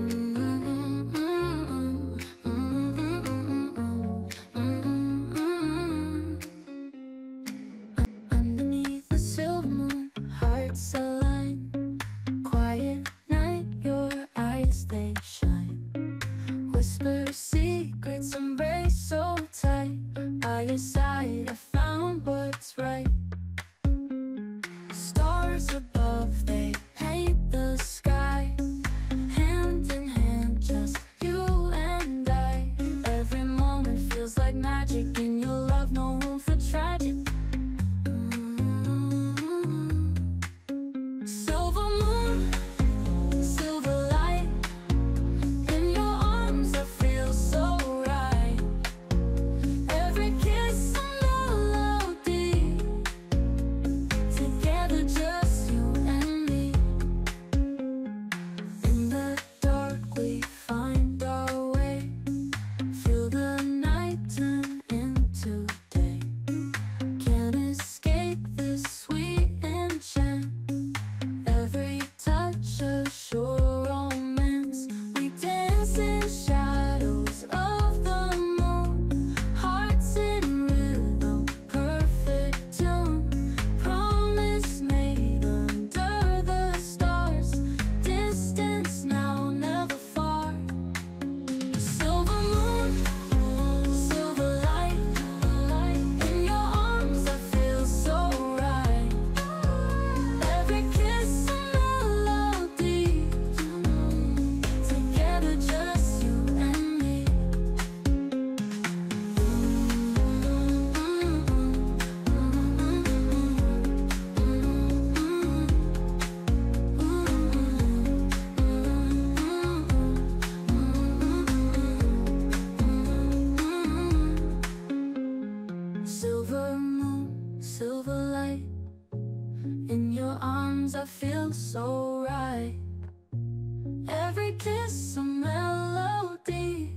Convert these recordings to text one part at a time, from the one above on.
Underneath the Every kiss a melody.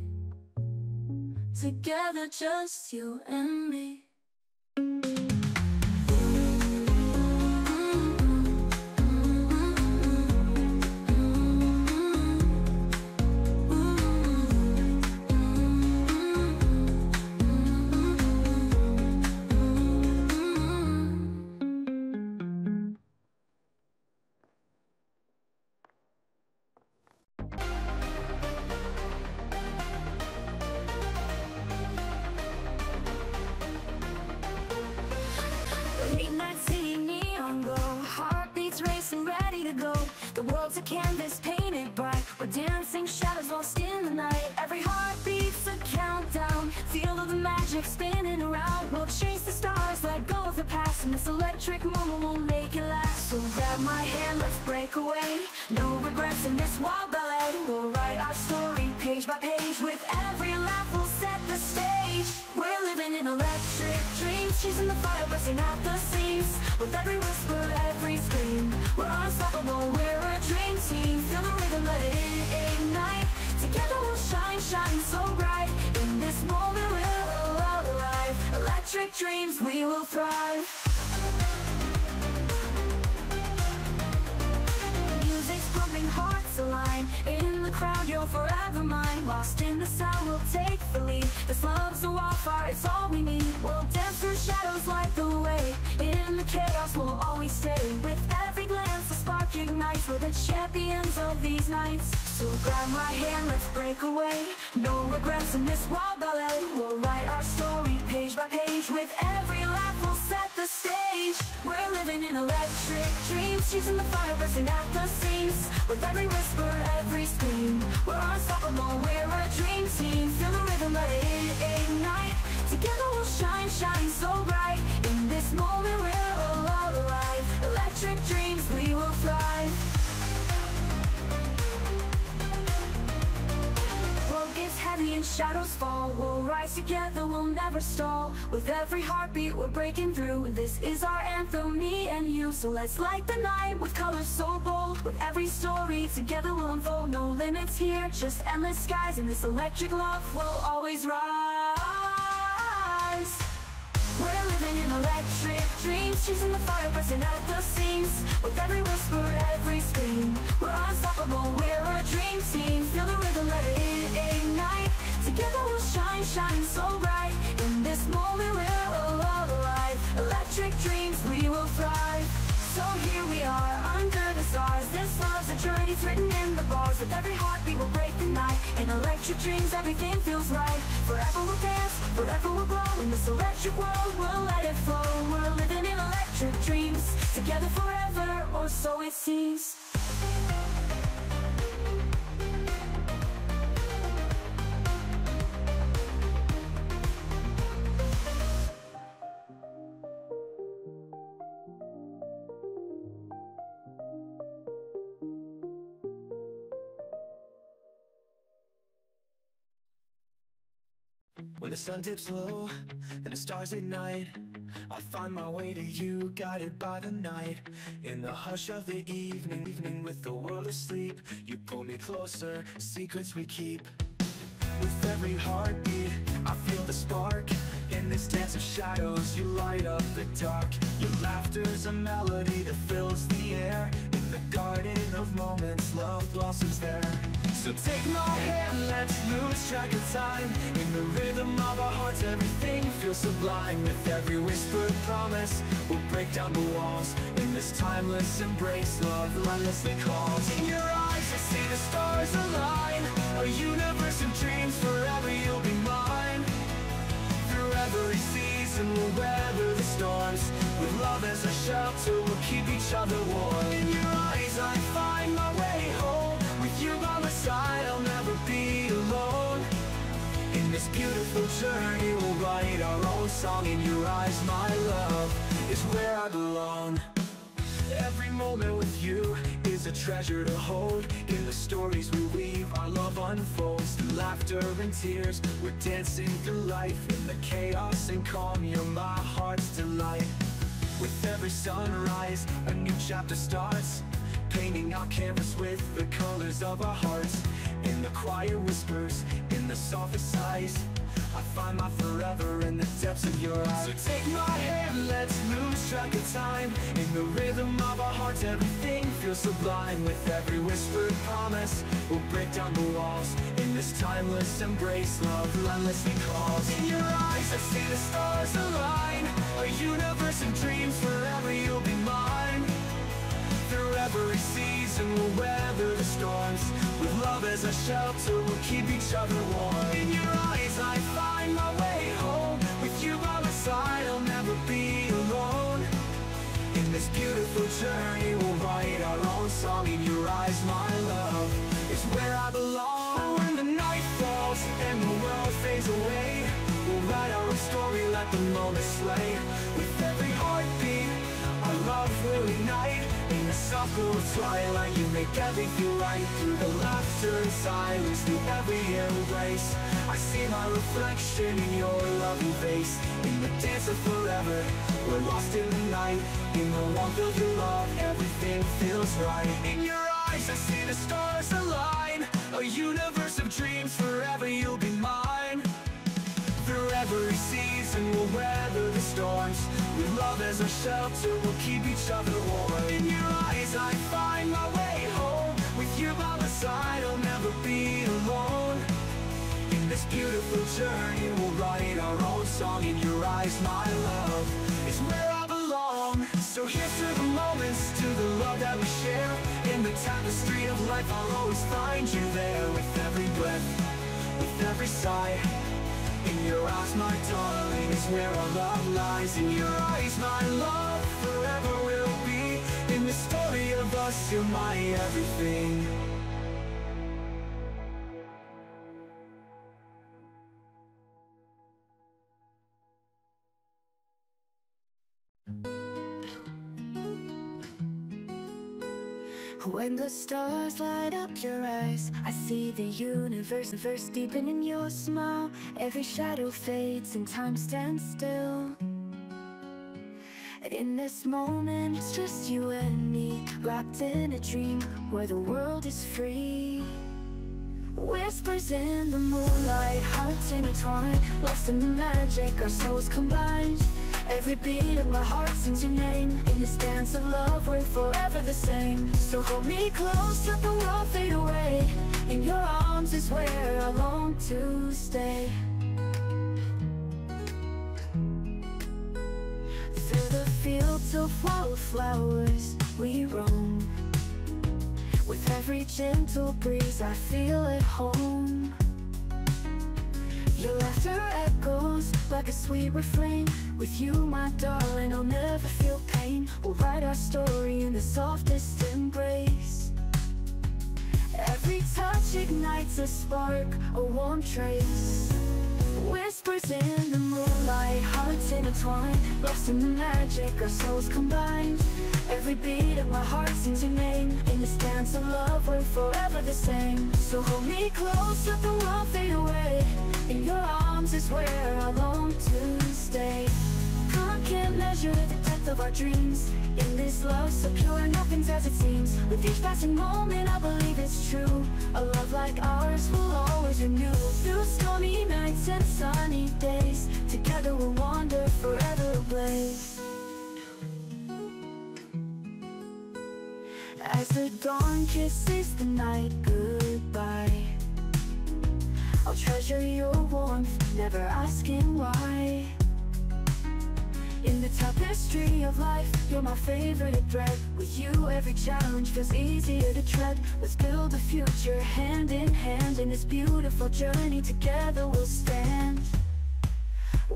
Together, just you and me. Go. The world's a canvas painted bright We're dancing shadows lost in the night. Every heartbeat's a countdown. Feel of the magic spinning around. We'll chase the stars, let go of the past. And this electric moment will make it last. So grab my hand, let's break away. No regrets in this wild ballet. We'll write our story page by page With every laugh dreams Chasing the fire, bursting at the seams With every whisper, every scream We're unstoppable, we're a dream team. Feel the rhythm, let it ignite. Together we'll shine, shine so bright. In this moment we'll alive. Electric dreams, we will thrive. Music's pumping, hearts align. In forever mine Lost in the sound, we'll take the lead. This love's a wildfire, it's all we need. We'll dance through shadows, light the way. In the chaos, we'll always stay. With every glance, a spark ignites. We're the champions of these nights. So grab my hand, let's break away. No regrets in this wild ballet. We'll write our story page by page With every laugh, dreams Chasing the fire, bursting at the seams. With every whisper, every scream. We're unstoppable, we're a dream team. Feel the rhythm, let it ignite. Together we'll shine, shine so bright. In this moment we're all alive. Electric dreams, we will thrive heavy and shadows fall. We'll rise together, we'll never stall. With every heartbeat we're breaking through. This is our anthem, me and you. So let's light the night with colors so bold. With every story together we'll unfold. No limits here, just endless skies And this electric love will always rise we're living in electric dreams Chasing the fire, bursting at the seams. With every whisper, every scream We're unstoppable, we're a dream team. Feel the rhythm, let it ignite. Together we'll shine, shine so bright. In this moment we're alive. Electric dreams, we will fly. So here we are, under the stars. This love's a journey, written in the bars. With every heartbeat we'll break the night. In electric dreams, everything feels right. Forever we'll dance, forever we'll glow. In this electric world, we'll let it flow. We're living in electric dreams Together forever, or so it seems the sun dips low and the stars at night. I find my way to you, guided by the night. In the hush of the evening, evening with the world asleep. You pull me closer, secrets we keep. With every heartbeat, I feel the spark. In this dance of shadows, you light up the dark. Your laughter's a melody that fills the air garden of moments, love blossoms there. So take my hand, let's lose track of time. In the rhythm of our hearts, everything feels sublime. With every whispered promise, we'll break down the walls. In this timeless embrace, love relentlessly calls In your eyes, I see the stars align. A universe of dreams, forever you'll be mine. Through every season, we'll weather the storms. With love as a shelter, we'll keep each other warm. In your eyes, I find my way home. With you by my side, I'll never be alone. In this beautiful journey, we'll write our own song. In your eyes, my love, is where I belong. Every moment with you a treasure to hold. In the stories we weave, our love unfolds. Through laughter and tears, we're dancing through life. In the chaos and calm, you're my heart's delight. With every sunrise, a new chapter starts. Painting our canvas with the colors of our hearts. In the quiet whispers, in the softest sighs find my forever in the depths of your eyes. So take my hand, let's lose track of time. In the rhythm of our hearts, everything feels sublime With every whispered promise, we'll break down the walls In this timeless embrace, love relentlessly calls In your eyes, I see the stars align. A universe of dreams, forever you'll be mine. Through every season we'll weather the storms. With love as a shelter we'll keep each other warm. In your eyes I side I'll never be alone. In this beautiful journey we'll write our own song In your eyes my love. Is where I belong. When the night falls and the world fades away We'll write our story, let the moment slay. With every heartbeat our love will ignite You make everything right Through the laughter and silence Through every embrace. I see my reflection in your loving face. In the dance of forever We're lost in the night. In the warmth of your love Everything feels right. In your eyes I see the stars align. A universe of dreams Forever you'll be mine every season we'll weather the storms. With love as a shelter we'll keep each other warm. In your eyes I find my way home. With you by my side I'll never be alone. In this beautiful journey we'll write our own song. In your eyes my love is where I belong. So here's to the moments, to the love that we share. In the tapestry of life I'll always find you there. With every breath, with every sigh in your eyes, my darling, is where our love lies. In your eyes, my love forever will be. In the story of us, you're my everything When the stars light up your eyes I see the universe, universe deepen in your smile. Every shadow fades and time stands still. In this moment, it's just you and me Wrapped in a dream where the world is free. Whispers in the moonlight, hearts intertwined Lost in the magic, our souls combined Every beat of my heart sings your name. In this dance of love, we're forever the same. So hold me close, let the world fade away. In your arms is where I long to stay. Through the fields of wildflowers, we roam. With every gentle breeze, I feel at home. Your laughter echoes like a sweet refrain. With you my darling. I'll never feel pain. We'll write our story in the softest embrace. Every touch ignites a spark, a warm trace. Whispers in the moonlight, hearts intertwined. Lost in the magic, our souls combined. Every beat of my heart sings your name In this dance of love, we're forever the same. So hold me close, let the world fade away. In your arms is where I long to stay can't measure the depth of our dreams. In this love so pure, nothing's as it seems. With each passing moment, I believe it's true. A love like ours will always renew. Through stormy nights and sunny days Together we'll wander forever ablaze As the dawn kisses the night goodbye I'll treasure your warmth, never asking why in the tapestry of life, you're my favorite thread. With you every challenge feels easier to tread. Let's build a future hand in hand In this beautiful journey together we'll stand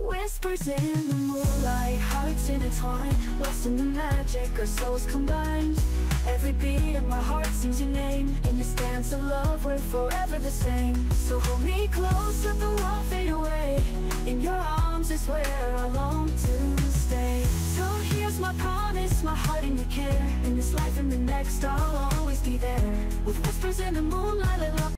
Whispers in the moonlight, hearts intertwined Lost in the magic, our souls combined. Every beat of my heart sings your name In this dance of love, we're forever the same. So hold me close, let the world fade away. In your arms is where I long to stay. So here's my promise, my heart in your care. In this life and the next, I'll always be there. With whispers in the moonlight, let love